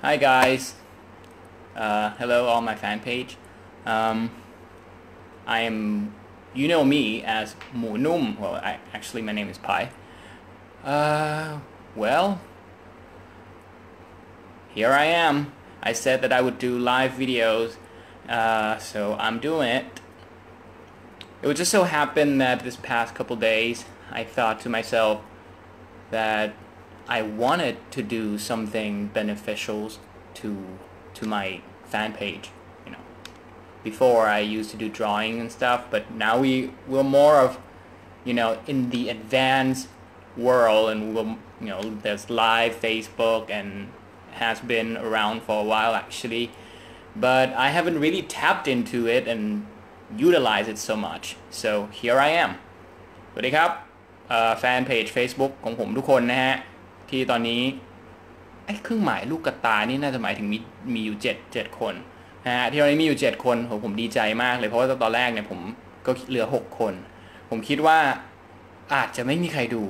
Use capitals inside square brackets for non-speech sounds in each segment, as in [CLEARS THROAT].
Hi guys. Uh, hello all my fan page. Um, I am, you know me as Munum. Well, I, actually my name is Pai. Uh, well, here I am. I said that I would do live videos, uh, so I'm doing it. It would just so happen that this past couple days, I thought to myself that I wanted to do something beneficial to to my fan page. You know, before I used to do drawing and stuff, but now we we're more of, you know, in the advanced world, and we're you know there's live Facebook and has been around for a while actually, but I haven't really tapped into it and utilize it so much. So here I am. สวัสดีครับแฟนเพจ Facebook ของผมทุกคนนะฮะ ที่ตอนนี้ไอ้เครื่องหมายลูกกระตานี่น่าจะหมายถึงมีมีอยู่7 7คนนะฮะที่ตอนนี้มีอยู่7คนโหผมดีใจมากเลยเพราะว่าตอนแรกเนี่ยผมก็เหลือ6คน ผมคิดว่าอาจจะไม่มีใครดู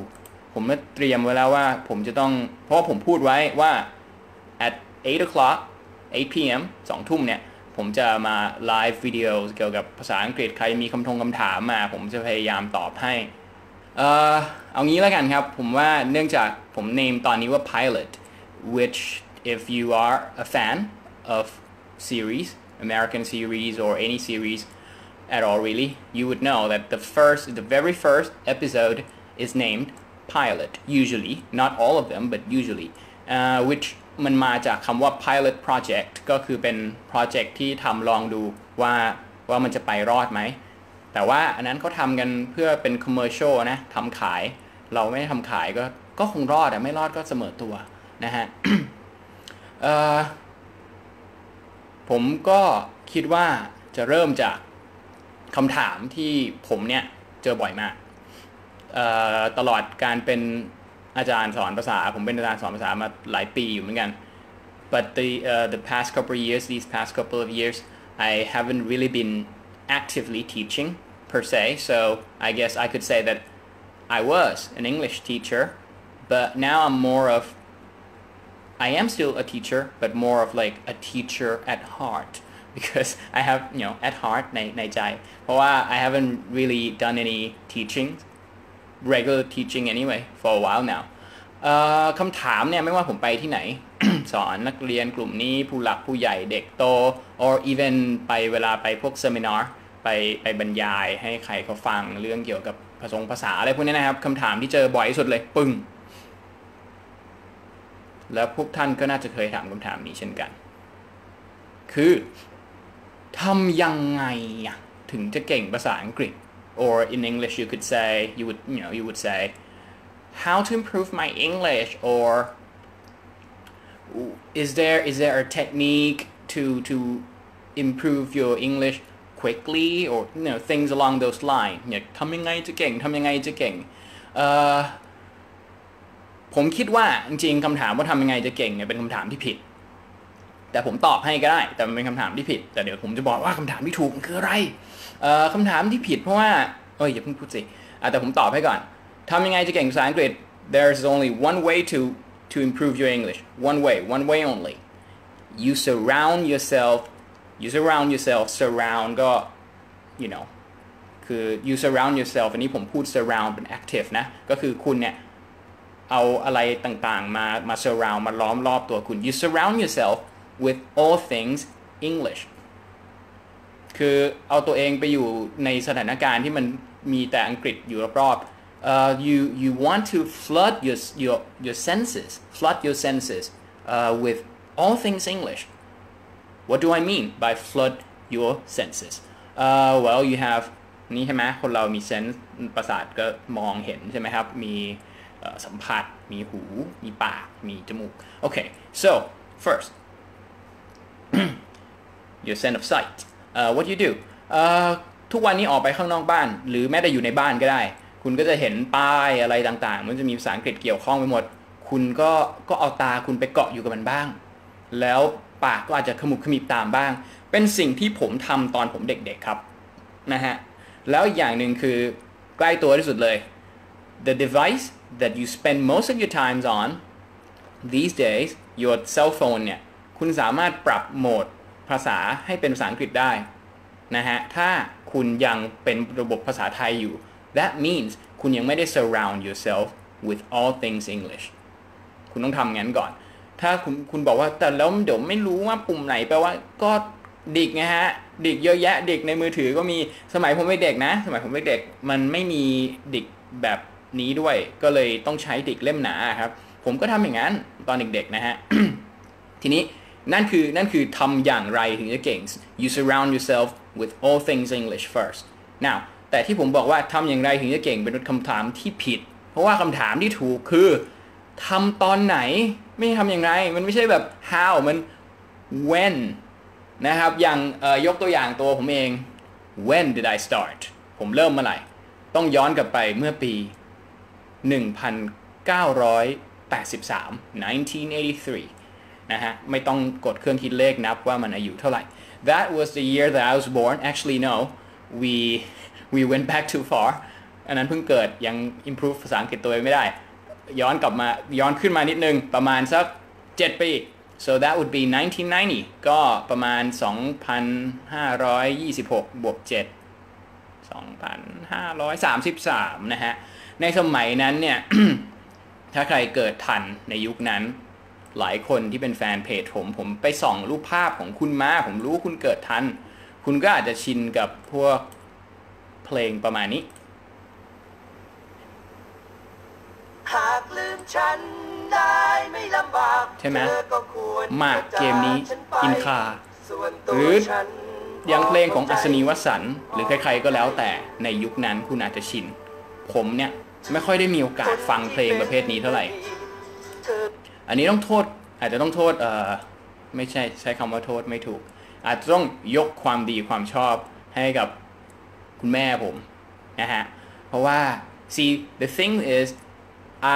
ผมเตรียมไว้แล้วว่าผมจะต้อง เพราะว่าผมพูดไว้ว่า at 8 o'clock 8 p.m. 2ทุ่มเนี่ยผมจะมาไลฟ์วิดีโอเกี่ยวกับภาษาอังกฤษใครมีคำทงคำถามมา ผมจะพยายามตอบให้ เอ่อเอางี้แล้วกันครับ ผมว่าเนื่องจากผมเนมตอนนี้ว่า pilot which if you are a fan of series American series or any series at all really you would know that the first the very first episode is named pilot usually not all of them but usually uh, which มันมาจากคำว่า pilot project ก็คือเป็น project ที่ทำลองดูว่าว่ามันจะไปรอดไหม แต่ว่าอันนั้นเขาทำกันเพื่อเป็น commercial นะทำขาย เราไม่ได้ทำขายก็ก็คงรอดอะไม่รอดก็เสมอตัวนะฮะผมก็คิดว่าจะเริ่มจากคำถามที่ผมเนี่ยเจอบ่อยมากตลอดการเป็นอาจารย์สอนภาษา ผมเป็นอาจารย์สอนภาษามาหลายปีอยู่เหมือนกัน but the uh, the past couple of years these past couple of years I haven't really been actively teaching per se so I guess I could say that I was an English teacher but now I'm more of I am still a teacher but more of like a teacher at heart [LAUGHS] because I have you know at heart ในในใจเพราะว่า I haven't really done any teaching regular teaching anyway for a while now คำถามเนี่ยไม่ว่าผมไปที่ไหน สอนนักเรียนกลุ่มนี้ผู้หลักผู้ใหญ่เด็กโต [CLEARS THROAT] or even ไปเวลาไปพวกเซมินาร์ ไปไปบรรยายให้ใครเขาฟังเรื่องเกี่ยวกับภาษาภาษาอะไรพวกนี้นะครับคำถามที่เจอบ่อยที่สุดเลยปึ้งแล้วพวกท่านก็น่าจะเคยถามคำถามนี้เช่นกัน คือทำยังไงถึงจะเก่งภาษาอังกฤษ or in English you could say you would you know you would say how to improve my English or is there is there a technique to to improve your English quickly or you know things along those lines เนี่ยทำยังไงจะเก่งทำยังไงจะเก่งผมคิดว่าจริงๆคำถามว่าทำยังไงจะเก่งเนี่ยเป็นคำถามที่ผิด แต่ผมตอบให้ก็ได้ แต่มันเป็นคำถามที่ผิด แต่เดี๋ยวผมจะบอกว่าคำถามที่ถูกคืออะไรคำถามที่ผิดเพราะว่าเอ้ยอย่าเพิ่งพูดสิแต่ผมตอบให้ก่อนทำยังไงจะเก่งภาษาอังกฤษ there's only one way to to improve your English one way one way only you surround yourself you surround yourself surround ก็ you know คือ you surround yourself อันนี้ผมพูด surround เป็น active นะ ก็คือคุณเนี่ย เอาอะไรต่างๆมามา surround มาล้อมรอบตัวคุณ you surround yourself with all things English คือเอาตัวเองไปอยู่ในสถานการณ์ที่มันมีแต่อังกฤษอยู่รอบๆ uh, you you want to flood your your your senses flood your senses uh, with all things English What do I mean by flood your senses uh, well you have นี่ใช่ไหมคนเรามีเซนส์ประสาทก็มองเห็นใช่ไหมครับ มีสัมผัส มีหู มีปาก มีจมูก okay so first your sense of sight uh, what you do uh, ทุกวันนี้ออกไปข้างนอกบ้าน หรือแม้แต่อยู่ในบ้านก็ได้ คุณก็จะเห็นป้ายอะไรต่างๆ มันจะมีภาษาอังกฤษเกี่ยวข้องไปหมด คุณก็ก็เอาตาคุณไปเกาะอยู่กับมันบ้าง แล้ว ปากก็อาจจะขมุบขมิบตามบ้าง เป็นสิ่งที่ผมทำตอนผมเด็กๆครับนะฮะแล้วอย่างหนึ่งคือใกล้ตัวที่สุดเลย the device that you spend most of your times on these days your cell phone เนี่ยคุณสามารถปรับโหมดภาษาให้เป็นภาษาอังกฤษได้นะฮะถ้าคุณยังเป็นระบบภาษาไทยอยู่ that means คุณยังไม่ได้ surround yourself with all things English คุณต้องทำงั้นก่อน ถ้าคุณคุณบอกว่าแต่แล้วเดี๋ยวไม่รู้ว่าปุ่มไหนแปลว่าก็ดิกนะฮะดิกเยอะแยะดิกในมือถือก็มีสมัยผมเป็นเด็กนะ สมัยผมเป็นเด็กมันไม่มีดิกแบบนี้ด้วย ก็เลยต้องใช้ดิกเล่มหนาครับ ผมก็ทำอย่างนั้นตอนเด็กๆนะฮะทีนี้นั่นคือนั่นคือทำอย่างไรถึงจะเก่ง you surround yourself with all things English first now แต่ที่ผมบอกว่าทำอย่างไรถึงจะเก่งเป็นคำถามที่ผิด เพราะว่าคำถามที่ถูกคือ ทำตอนไหนไม่ทำอย่างไร มันไม่ใช่แบบ how มัน when นะครับ อย่างยกตัวอย่างตัวผมเอง when did I start ผมเริ่มเมื่อไหร่ ต้องย้อนกลับไปเมื่อปี 1983 1983 นะฮะ ไม่ต้องกดเครื่องคิดเลขนับว่ามันอายุเท่าไหร่ That was the year that I was born actually no we we went back too far อันนั้นเพิ่งเกิดยัง improve ภาษาอังกฤษตัวเองไม่ได้ ย้อนกลับมาย้อนขึ้นมานิดนึงประมาณสัก 7 ปี so that would be 1990 ก็ประมาณ 2,526 บวก 7 2,533 นะฮะ ในสมัยนั้นเนี่ย ถ้าใครเกิดทันในยุคนั้น หลายคนที่เป็นแฟนเพจผม ผมไปส่องรูปภาพของคุณมา ผมรู้คุณเกิดทัน คุณก็อาจจะชินกับพวกเพลงประมาณนี้ หากลืม ฉันได้ไม่ลำบากใช่ไหมเธอก็ควรมากเกมนี้จะจากฉัไปอินคาส่วนตัวหรือฉันอย่างเพลงของอัศนีวสันต์หรือใครๆก็แล้วแต่ในยุคนั้นคุณอาจจะชิน ผมเนี่ยไม่ค่อยได้มีโอกาสฟังเพลงประเภทนี้เท่าไหร่เธออันนี้ต้องโทษอาจจะต้องโทษเอ่อไม่ใช่ใช้คำว่าโทษไม่ถูก อาจจะต้องยกความดีความชอบให้กับคุณแม่ผมนะฮะ เพราะว่า see the thing is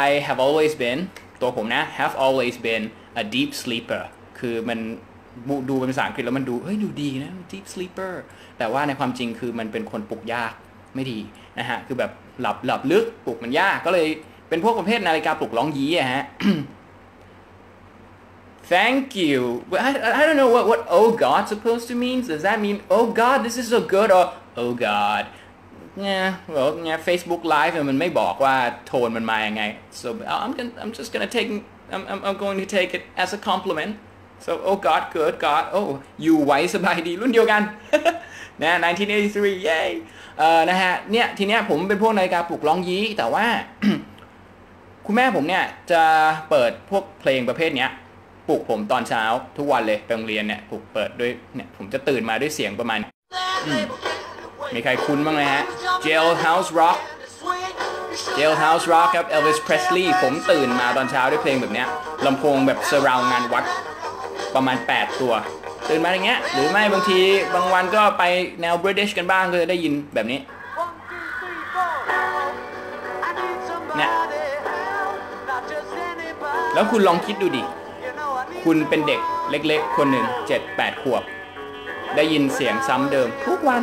I have always been ตัวผมนะ have always been a deep sleeper คือมันดูเป็นภาษาอังกฤษแล้วมันดูเฮ้ยดูดีนะ deep sleeper แต่ว่าในความจริงคือมันเป็นคนปลุกยากไม่ดีนะฮะ คือแบบหลับหลับลึกปลุกมันยากก็เลยเป็นพวกประเภทนาฬิกาปลุกร้องยี้อะฮะ Thank you. But I, I don't know what, what oh God supposed to mean. Does that mean oh God this is so good or oh God เนี่ย well เนี่ย Facebook Live มันไม่บอกว่าโทนมันมายังไง so I'm gonna, I'm just gonna take I'm, I'm, I'm going to take it as a compliment so oh God good God oh อยู่ไว้สบายดีรุ่นเดียวกันนะ1983 yay เอ่อนะฮะเนี่ยทีเนี้ยผมเป็นพวกนาฬิกาปลุกร้องยี้แต่ว่า คุณแม่ผมเนี่ยจะเปิดพวกเพลงประเภทเนี้ยปลุกผมตอนเช้าทุกวันเลยไปโรงเรียนเนี่ยปลุกเปิดด้วยเนี่ยผมจะตื่นมาด้วยเสียงประมาณ มีใครคุ้นบ้างไหมฮะ Jailhouse Rock Jailhouse Rock ครับ Elvis Presley ผมตื่นมาตอนเช้าด้วยเพลงแบบเนี้ยลำโพงแบบ surround งานวัดประมาณ 8 ตัว ตื่นมาอย่างเงี้ย หรือไม่บางทีบางวันก็ไปแนว British กันบ้างก็จะได้ยินแบบนี้เนี่ยแล้วคุณลองคิดดูดิ คุณเป็นเด็กเล็กๆ คนหนึ่ง7 8 ขวบ ได้ยินเสียงซ้ำเดิมทุกวัน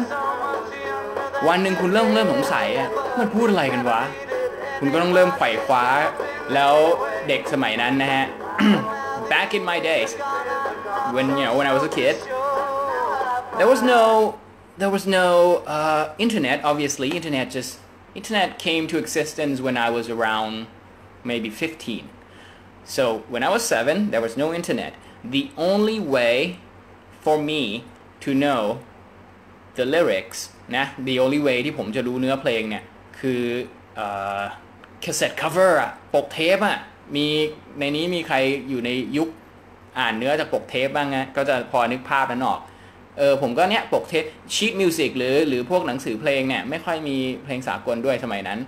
วันหนึ่งคุณเริ่มเริ่มสงสัยอะมันพูดอะไรกันวะ คุณก็ต้องเริ่มไขว่คว้า แล้วเด็กสมัยนั้นนะฮะ back in my days when you know when I was a kid there was no there was no uh, internet obviously internet just internet came to existence when I was around maybe 15 so when I was 7 there was no internet the only way for me to know the lyrics นะ the only way ที่ผมจะรู้เนื้อเพลงเนี่ย คือเอ่อ cassette cover อะปกเทปอะมีในนี้มีใครอยู่ในยุคอ่านเนื้อจากปกเทปบ้างไงก็จะพอนึกภาพนั้นออกเออผมก็เนี้ยปกเทปชีตมิวสิกหรือหรือพวกหนังสือเพลงเนี่ย ไม่ค่อยมีเพลงสากลด้วยสมัยนั้น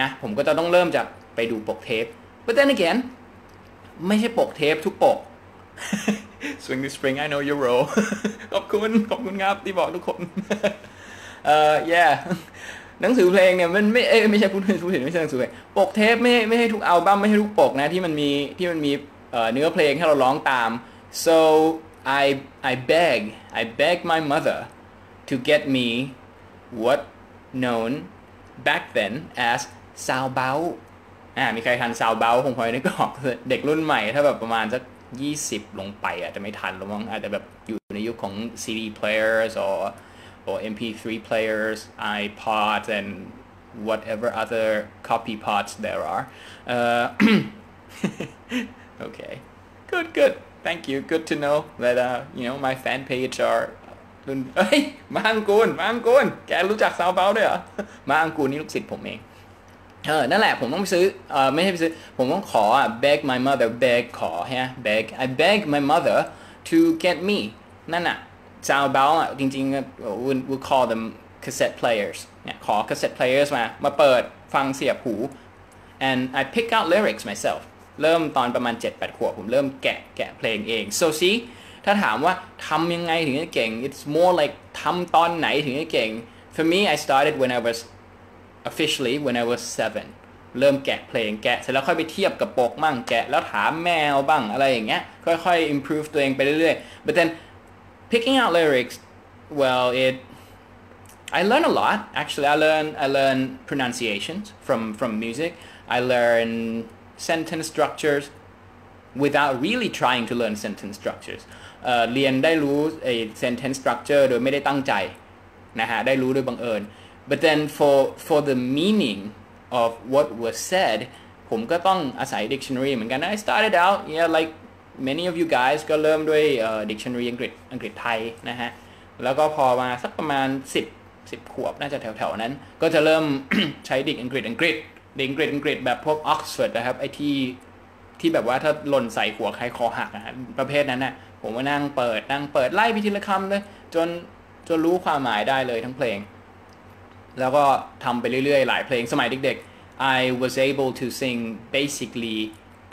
นะผมก็จะต้องเริ่มจากไปดูปกเทป but then again ไม่ใช่ปกเทปทุกปก Swing the spring I know your role ขอบคุณ ขอบคุณครับที่บอกทุกคนเอ่อ yeah หนังสือเพลงเนี่ยมันไม่เอ้ไม่ใช่พูดถึงพูดถึงไม่ใช่หนังสือเพลงปกเทปไม่ไม่ให้ทุกอัลบั้มไม่ให้ทุกปกนะที่มันมีที่มันมีเอ่อเนื้อเพลงให้เราร้องตาม so I I beg I beg my mother to get me what known back then as sound b o u อ่ามีใครทันซาวเบลคงพอนึกออกเด็กรุ่นใหม่ถ้าแบบประมาณสัก 20 ลงไปอาจจะไม่ทันหรือมั้งอาจจะแบบอยู่ในยุคของ CD players or or MP3 players iPods and whatever other copy pods there are uh, okay good good thank you good to know that uh, you know my fan page are รุ่นเฮ้ยมาอังกูลมาอังกูลแกรู้จักซาวเบลด้วยเหรอมาอังกูลนี่ลูกศิษย์ผมเอง เออ นั่นแหละ ผมต้องไปซื้อ เออไม่ใช่ไปซื้อ ผมต้องขออะ beg my mother beg ขอฮะ beg I beg my mother to get me นั่นน่ะ sound b o w อะ จริงๆ we we call them cassette players เนี่ย ขอ cassette players มา มาเปิดฟังเสียบหู and I pick out lyrics myself เริ่มตอนประมาณ 7-8 ขวบ ผมเริ่มแกะแกะเพลงเอง so see ถ้าถามว่าทำยังไงถึงจะเก่ง it's more like ทำตอนไหนถึงจะเก่ง for me I started when I was officially when I was seven เริ่มแกะเพลงแกะเสร็จแล้วค่อยไปเทียบกับปกมั่งแกะแล้วถามแมวบ้างอะไรอย่างเงี้ยค่อยๆ improve ตัวเองไปเรื่อยๆ but then picking out lyrics well it I learn a lot actually I learn I learn pronunciations from from music I learn sentence structures without really trying to learn sentence structures เอ่อเรียนได้รู้ไอ้ sentence structure โดยไม่ได้ตั้งใจนะฮะได้รู้โดยบังเอิญ but then for for the meaning of what was said ผมก็ต้องอาศัย dictionary เหมือนกัน I started out yeah like many of you guys ก็เริ่มด้วยเอ่อ dictionary อังกฤษอังกฤษไทยนะฮะ แล้วก็พอมาสักประมาณ 10 10 ขวบน่าจะแถวๆนั้น ก็จะเริ่มใช้ดิกอังกฤษอังกฤษดิกอังกฤษอังกฤษแบบพวก Oxford นะครับไอที่ที่แบบว่าถ้าหล่นใส่หัวใครคอหักนะฮะประเภทนั้นน่ะผมก็นั่งเปิดนั่งเปิดไล่ไปทีละคำเลย จนจนรู้ความหมายได้เลยทั้งเพลง แล้วก็ทำไปเรื่อยๆ หลายเพลงสมัยเด็กๆ I was able to sing basically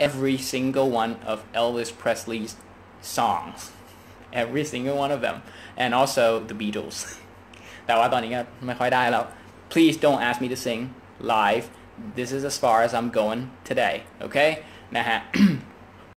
every single one of Elvis Presley's songs every single one of them and also the Beatles [LAUGHS] แต่ว่าตอนนี้ก็ไม่ค่อยได้แล้ว please don't ask me to sing live this is as far as I'm going today okay นะฮะ [CLEARS THROAT]